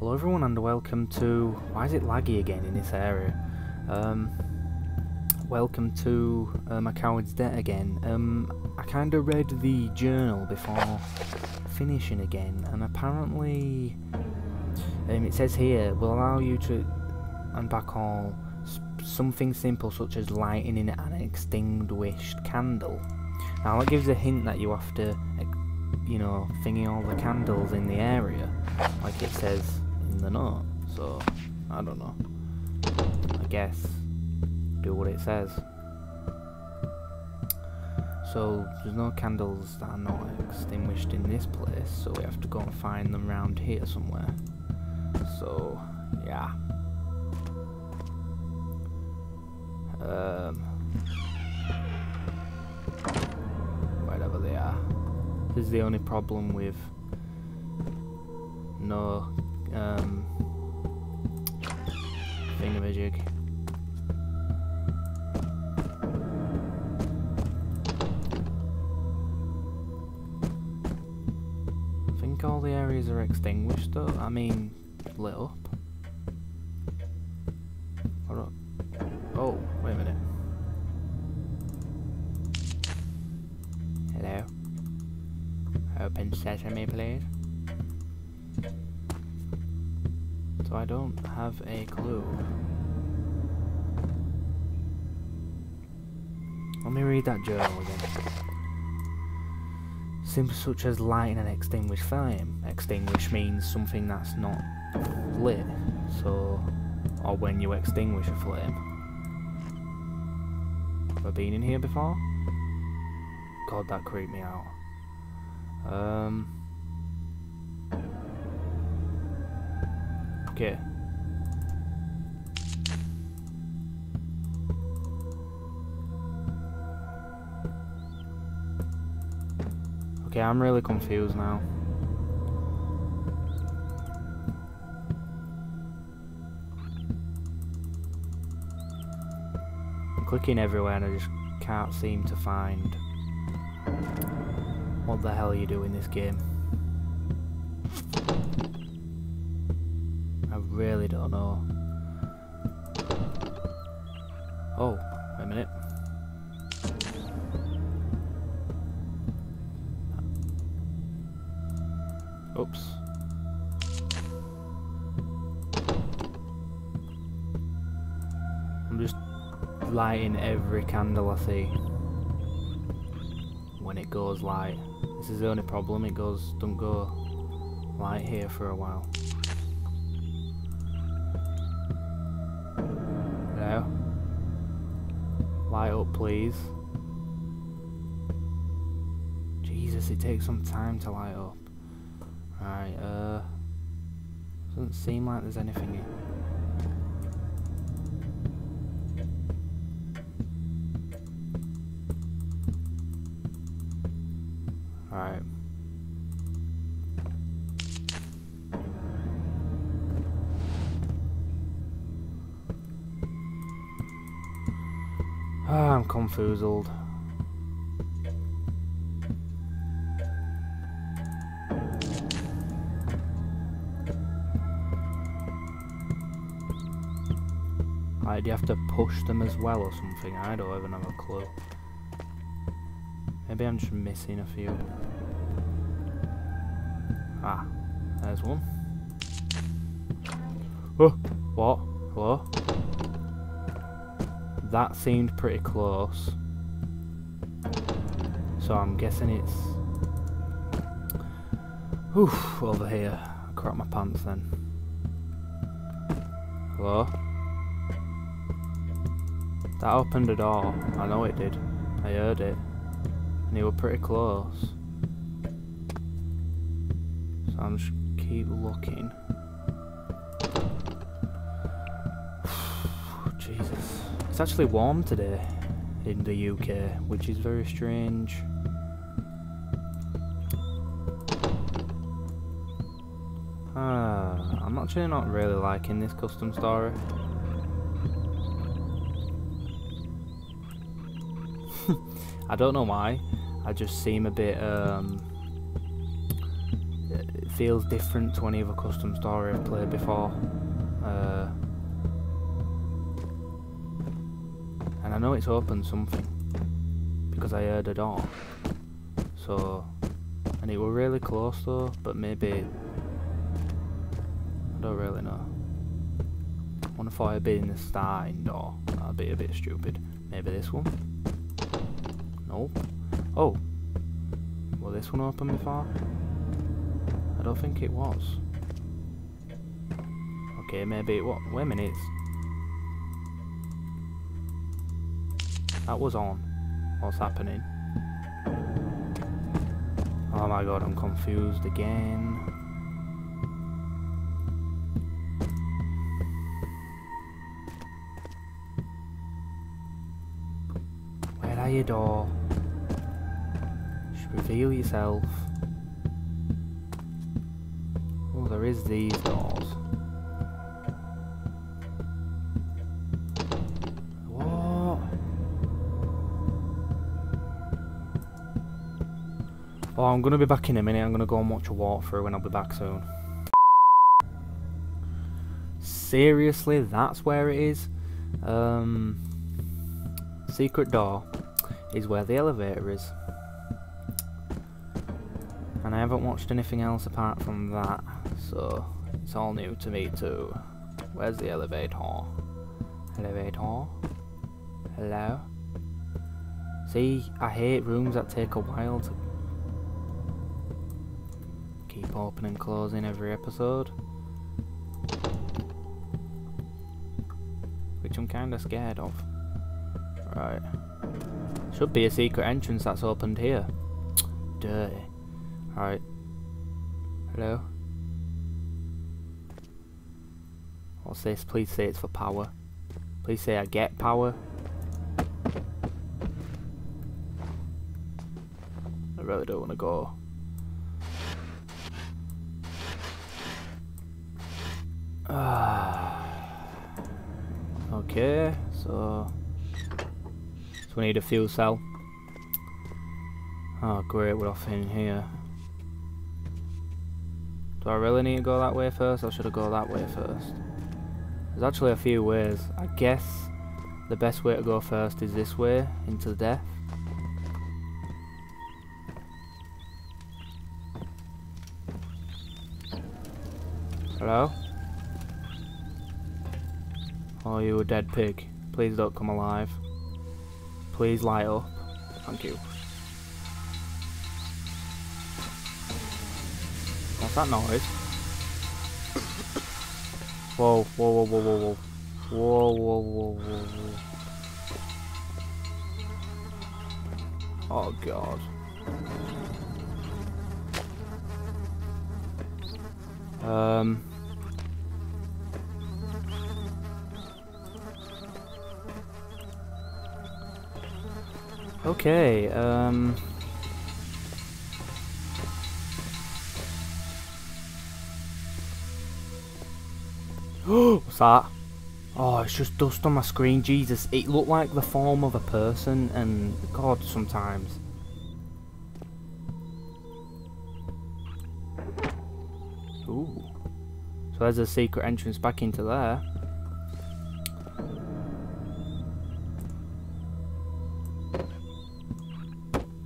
Hello everyone and welcome to... Why is it laggy again in this area? Um, welcome to uh, my coward's debt again. Um, I kind of read the journal before finishing again and apparently um, it says here will allow you to unpack all something simple such as lighting an extinguished candle. Now that gives a hint that you have to, you know, thingy all the candles in the area, like it says in the note. So, I don't know. I guess, do what it says. So, there's no candles that are not extinguished in this place, so we have to go and find them around here somewhere. So, yeah. Um, wherever they are. This is the only problem with no I think all the areas are extinguished though. I mean, lit up. Oh, wait a minute. Hello? Open sesame, please. So I don't have a clue. Let me read that journal again. Symbols such as lighting and extinguish flame. Extinguish means something that's not lit. So, or when you extinguish a flame. Have I been in here before? God, that creeped me out. Um. Okay. Okay, I'm really confused now. I'm clicking everywhere and I just can't seem to find what the hell you do in this game. I really don't know. Oh, wait a minute. Lighting every candle I see when it goes light. This is the only problem, it goes don't go light here for a while. Hello? Light up please. Jesus, it takes some time to light up. Right, uh doesn't seem like there's anything here. Alright. Ah, I'm confused. Like, do you have to push them as well or something? I don't even have a clue. Maybe I'm just missing a few. Ah, there's one. Oh, what? Hello? That seemed pretty close. So I'm guessing it's... Oof, over here. I crap my pants then. Hello? That opened a door. I know it did. I heard it. And they were pretty close. So I'm just keep looking. Jesus. It's actually warm today in the UK, which is very strange. Ah, I'm actually not really liking this custom story. I don't know why. I just seem a bit um, feels different to any other custom story I've played before. Uh, and I know it's opened something because I heard a door. So, and it were really close though, but maybe I don't really know. I wonder if I had been in the starting door. That'd be a bit stupid. Maybe this one. Nope. Oh. Was this one open before? I don't think it was. Okay, maybe it was. Wait a minute. That was on. What's happening? Oh my god, I'm confused again. Where are you, door? Reveal yourself. Oh, there is these doors. What? Oh, I'm gonna be back in a minute. I'm gonna go and watch a walkthrough and I'll be back soon. Seriously, that's where it is? Um, secret door is where the elevator is. Watched anything else apart from that, so it's all new to me too. Where's the elevator? Elevator? Hello? See, I hate rooms that take a while to keep opening and closing every episode. Which I'm kinda scared of. Right. Should be a secret entrance that's opened here. Dirty. Alright. Hello? What's this? Please say it's for power. Please say I get power. I really don't want to go. okay, so so we need a fuel cell. Oh great, we're off in here. Do I really need to go that way first, or should I go that way first? There's actually a few ways. I guess the best way to go first is this way, into the death. Hello? Oh, you a dead pig. Please don't come alive. Please light up. Thank you. What's that noise? Whoa, whoa, whoa, whoa, whoa, whoa. Whoa, whoa, whoa, whoa, whoa. Oh god. Um... Okay, um... What's that? Oh, it's just dust on my screen. Jesus, it looked like the form of a person, and God, sometimes. Ooh. So there's a secret entrance back into there.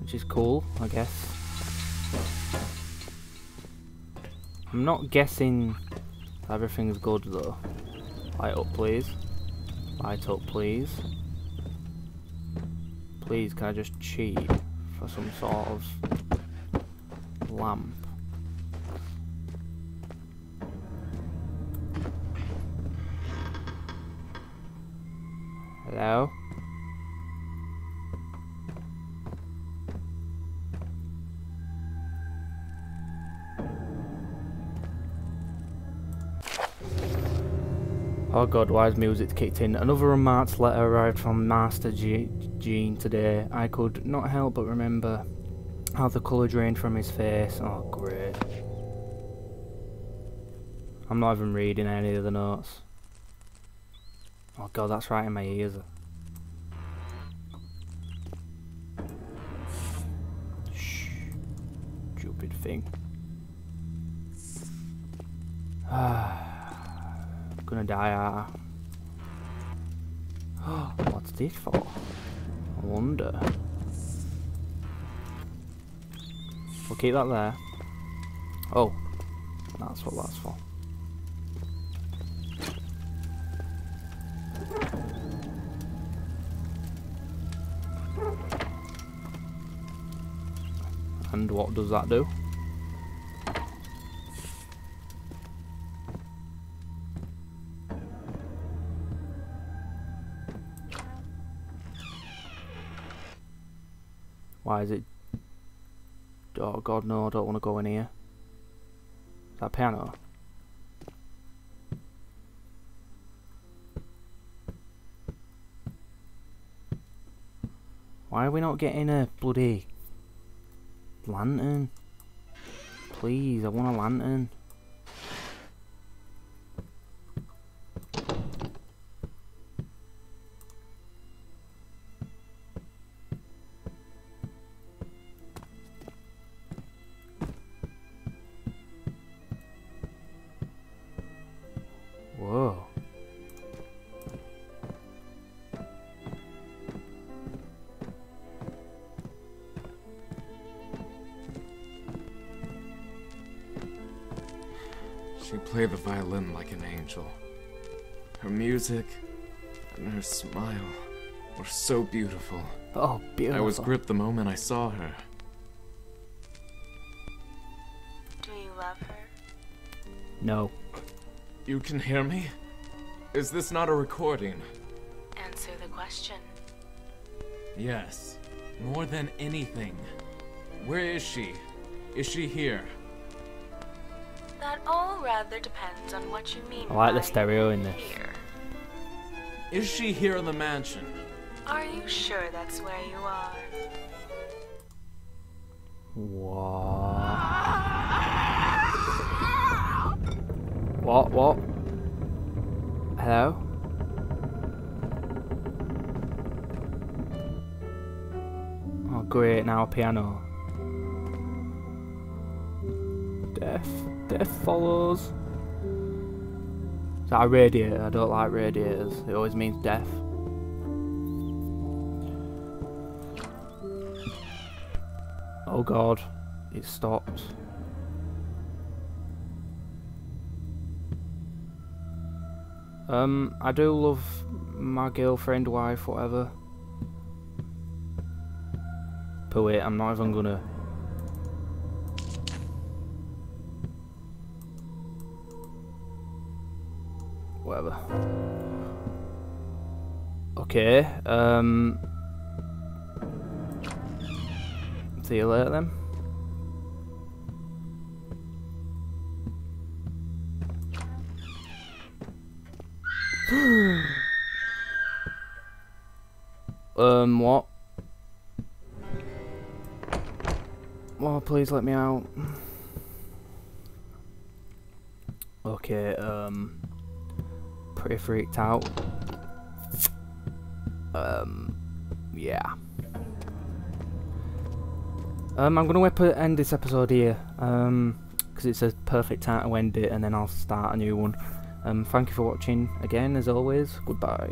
Which is cool, I guess. I'm not guessing everything's good though. Light up please. Light up please. Please can I just cheat for some sort of lamp? Hello? Oh god, why is music kicked in? Another unmarked letter arrived from Master G Gene today. I could not help but remember how the colour drained from his face. Oh great. I'm not even reading any of the notes. Oh god, that's right in my ears. Shh. Stupid thing. Ah. Gonna die, ah. What's this for? I wonder. We'll keep that there. Oh, that's what that's for. And what does that do? Why is it... Oh god no, I don't want to go in here. Is that piano? Why are we not getting a bloody lantern? Please, I want a lantern. Whoa. She played the violin like an angel. Her music and her smile were so beautiful. Oh, beautiful. I was gripped the moment I saw her. Do you love her? No. You can hear me? Is this not a recording? Answer the question. Yes. More than anything. Where is she? Is she here? That all rather depends on what you mean I like the stereo in this. Here. Is she here in the mansion? Are you sure that's where you are? What? What? What? Hello? Oh great, now a piano. Death. Death follows. Is that a radiator? I don't like radiators. It always means death. Oh god. It stopped. Um, I do love my girlfriend, wife, whatever. But wait, I'm not even gonna. Whatever. Okay, um. See you later then. um, what? Oh, please let me out. Okay, um, pretty freaked out. Um, yeah. Um, I'm gonna ep- end this episode here, um, because it's a perfect time to end it, and then I'll start a new one. Um, thank you for watching again, as always. Goodbye.